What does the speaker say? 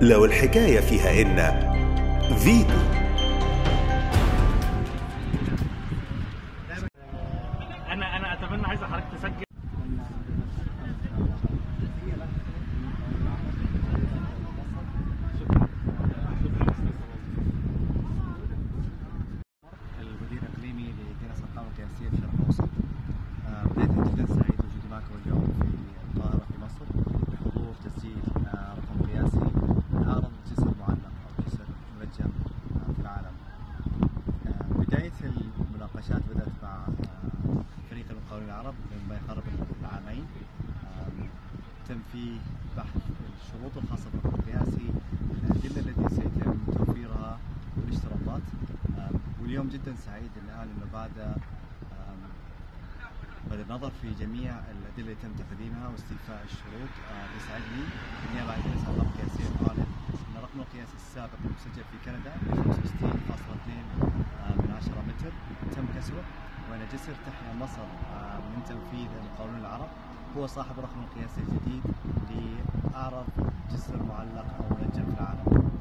لو الحكاية فيها إن فيتو أنا أنا أتمنى عايز حضرتك تسجل المدير الاقليمي لكنيسه القامه القياسية في الشرق الأوسط. آه، بدايه جدا سعيد وجودي معكم اليوم في القاهره في مصر بحضور تسجيل آه، رقم قياسي لعرض جسر معلق أو جسر منجم آه، في العالم. آه، بدايه المناقشات بدأت مع آه، فريق المقاولين العرب مما يقرب العامين. تم فيه بحث الشروط الخاصه بالرقم القياسي الأدلة التي سيتم توفيرها والاشتراطات واليوم جدا سعيد الان إنه بعد بعد النظر في جميع الأدلة اللي تم تقديمها واستيفاء الشروط آه، يسعدني بالنيابه عن كنيسه الرقم القياسيه اعلن إن رقم القياس السابق المسجل في كندا 65.2 آه، من 10 متر تم كسره وأن جسر تحيا مصر آه، من تنفيذ المقاولون العرب هو صاحب رقم القياس الجديد لأعرض جسر معلق أو منجم في العالم.